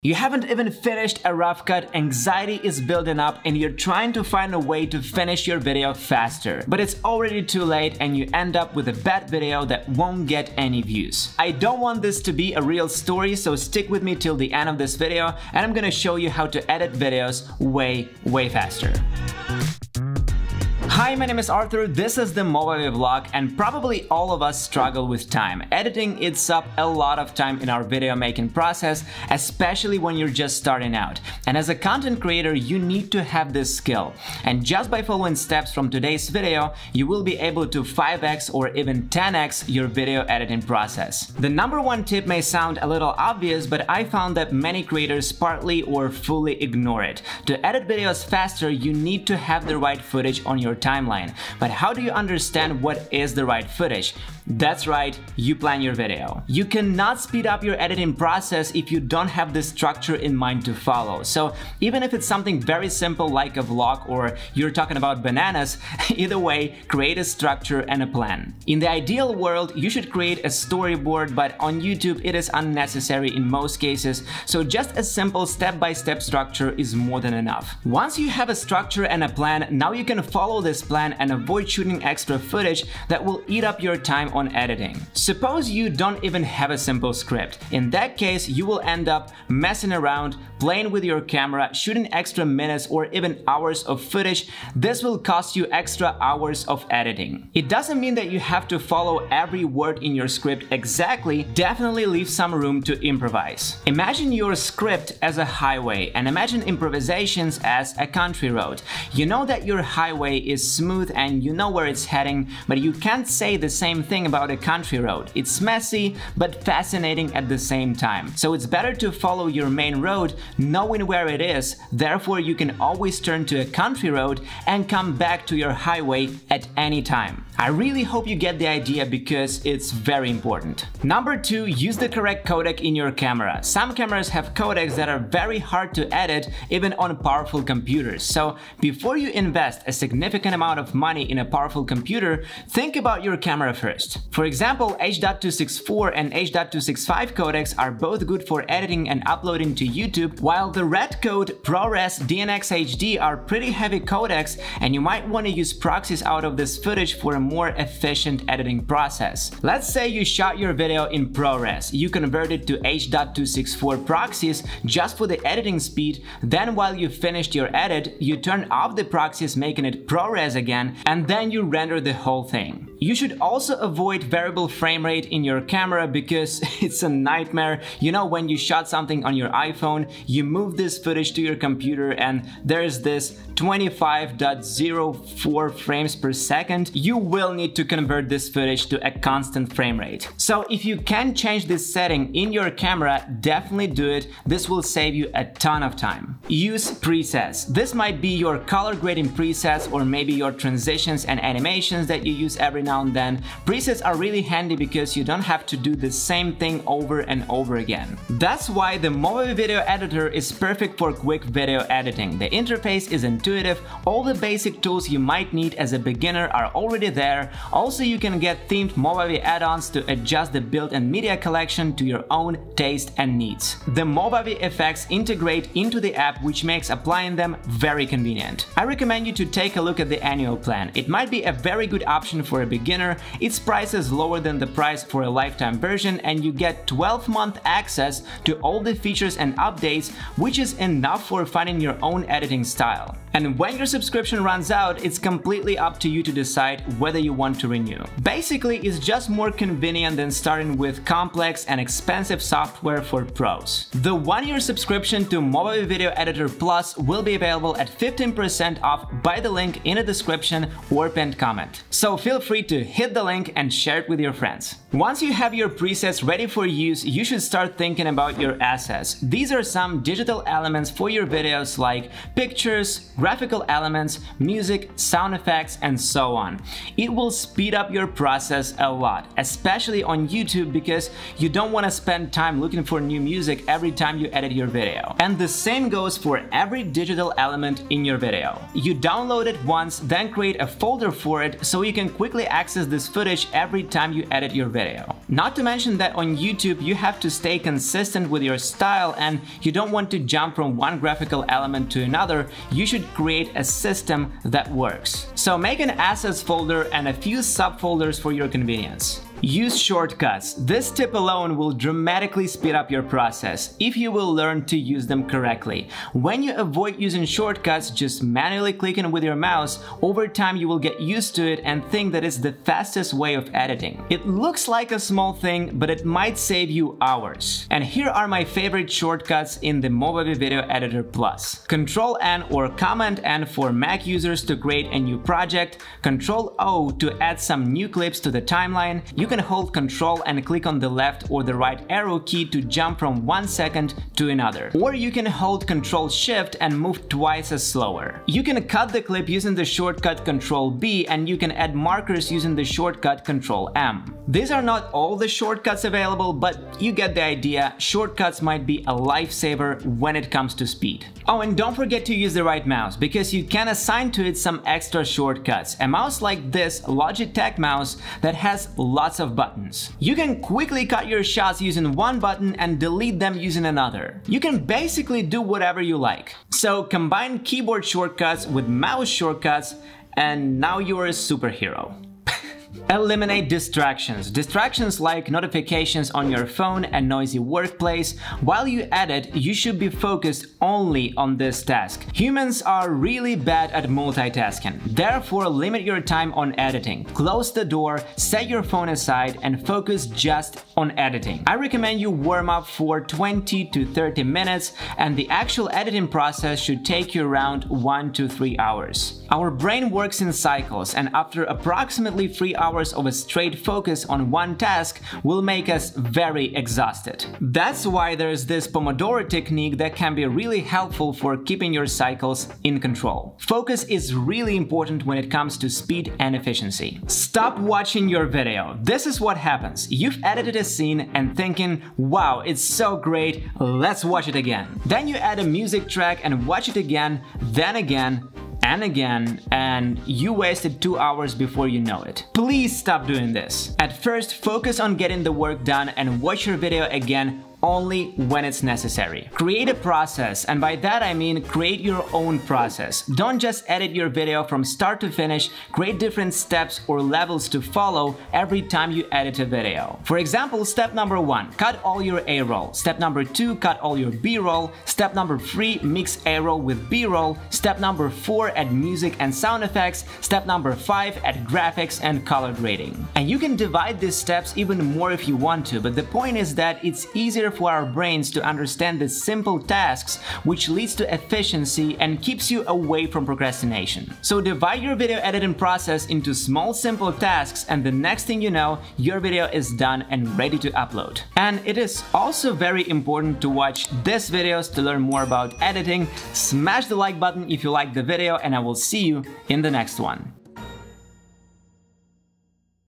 You haven't even finished a rough cut, anxiety is building up and you're trying to find a way to finish your video faster. But it's already too late and you end up with a bad video that won't get any views. I don't want this to be a real story, so stick with me till the end of this video and I'm gonna show you how to edit videos way, way faster. Hi, my name is Arthur, this is the Movavi vlog and probably all of us struggle with time. Editing eats up a lot of time in our video making process, especially when you're just starting out. And as a content creator, you need to have this skill. And just by following steps from today's video, you will be able to 5x or even 10x your video editing process. The number one tip may sound a little obvious, but I found that many creators partly or fully ignore it. To edit videos faster, you need to have the right footage on your timeline. But how do you understand what is the right footage? That's right, you plan your video. You cannot speed up your editing process if you don't have the structure in mind to follow. So even if it's something very simple like a vlog or you're talking about bananas, either way, create a structure and a plan. In the ideal world, you should create a storyboard, but on YouTube it is unnecessary in most cases, so just a simple step-by-step -step structure is more than enough. Once you have a structure and a plan, now you can follow this plan and avoid shooting extra footage that will eat up your time on editing. Suppose you don't even have a simple script. In that case, you will end up messing around, playing with your camera, shooting extra minutes or even hours of footage. This will cost you extra hours of editing. It doesn't mean that you have to follow every word in your script exactly, definitely leave some room to improvise. Imagine your script as a highway and imagine improvisations as a country road. You know that your highway is smooth and you know where it's heading, but you can't say the same thing about a country road. It's messy, but fascinating at the same time. So it's better to follow your main road knowing where it is, therefore you can always turn to a country road and come back to your highway at any time. I really hope you get the idea because it's very important. Number two, use the correct codec in your camera. Some cameras have codecs that are very hard to edit even on powerful computers. So before you invest a significant amount of money in a powerful computer, think about your camera first. For example, H.264 and H.265 codecs are both good for editing and uploading to YouTube, while the Redcode, ProRes, DNX HD are pretty heavy codecs and you might want to use proxies out of this footage for a more efficient editing process. Let's say you shot your video in ProRes, you convert it to H.264 proxies just for the editing speed, then while you finished your edit, you turn off the proxies making it ProRes again, and then you render the whole thing. You should also avoid variable frame rate in your camera because it's a nightmare. You know when you shot something on your iPhone, you move this footage to your computer and there's this 25.04 frames per second. You will need to convert this footage to a constant frame rate. So if you can change this setting in your camera, definitely do it. This will save you a ton of time. Use presets. This might be your color grading presets or maybe your transitions and animations that you use every now and then. Presets are really handy because you don't have to do the same thing over and over again. That's why the Movavi Video Editor is perfect for quick video editing. The interface is intuitive, all the basic tools you might need as a beginner are already there. Also, you can get themed Movavi add-ons to adjust the build and media collection to your own taste and needs. The Movavi effects integrate into the app which makes applying them very convenient. I recommend you to take a look at the annual plan. It might be a very good option for a beginner beginner, its price is lower than the price for a lifetime version and you get 12 month access to all the features and updates, which is enough for finding your own editing style. And when your subscription runs out, it's completely up to you to decide whether you want to renew. Basically, it's just more convenient than starting with complex and expensive software for pros. The one-year subscription to Movavi Video Editor Plus will be available at 15% off by the link in the description or pinned comment. So feel free to hit the link and share it with your friends. Once you have your presets ready for use, you should start thinking about your assets. These are some digital elements for your videos like pictures, graphical elements, music, sound effects, and so on. It will speed up your process a lot, especially on YouTube because you don't want to spend time looking for new music every time you edit your video. And the same goes for every digital element in your video. You download it once, then create a folder for it so you can quickly access this footage every time you edit your video. Not to mention that on YouTube you have to stay consistent with your style and you don't want to jump from one graphical element to another, you should create a system that works. So make an assets folder and a few subfolders for your convenience. Use shortcuts. This tip alone will dramatically speed up your process if you will learn to use them correctly. When you avoid using shortcuts, just manually clicking with your mouse, over time you will get used to it and think that it's the fastest way of editing. It looks like a small thing, but it might save you hours. And here are my favorite shortcuts in the Movavi Video Editor Plus. Control N or Command N for Mac users to create a new project, Control O to add some new clips to the timeline. You can hold Control and click on the left or the right arrow key to jump from one second to another. Or you can hold Control Shift and move twice as slower. You can cut the clip using the shortcut Control B and you can add markers using the shortcut Control M. These are not all the shortcuts available, but you get the idea. Shortcuts might be a lifesaver when it comes to speed. Oh, and don't forget to use the right mouse, because you can assign to it some extra shortcuts. A mouse like this Logitech mouse that has lots of buttons. You can quickly cut your shots using one button and delete them using another. You can basically do whatever you like. So combine keyboard shortcuts with mouse shortcuts and now you're a superhero. Eliminate distractions. Distractions like notifications on your phone and noisy workplace. While you edit, you should be focused only on this task. Humans are really bad at multitasking. Therefore, limit your time on editing. Close the door, set your phone aside and focus just on editing. I recommend you warm up for 20 to 30 minutes and the actual editing process should take you around 1 to 3 hours. Our brain works in cycles and after approximately 3 hours hours of a straight focus on one task will make us very exhausted. That's why there's this Pomodoro technique that can be really helpful for keeping your cycles in control. Focus is really important when it comes to speed and efficiency. Stop watching your video. This is what happens. You've edited a scene and thinking, wow, it's so great, let's watch it again. Then you add a music track and watch it again, then again, and again and you wasted two hours before you know it. Please stop doing this. At first, focus on getting the work done and watch your video again only when it's necessary. Create a process, and by that I mean create your own process. Don't just edit your video from start to finish, create different steps or levels to follow every time you edit a video. For example, step number one, cut all your A-roll. Step number two, cut all your B-roll. Step number three, mix A-roll with B-roll. Step number four, add music and sound effects. Step number five, add graphics and color grading. And you can divide these steps even more if you want to, but the point is that it's easier easier for our brains to understand the simple tasks, which leads to efficiency and keeps you away from procrastination. So divide your video editing process into small simple tasks and the next thing you know, your video is done and ready to upload. And it is also very important to watch these videos to learn more about editing. Smash the like button if you liked the video and I will see you in the next one.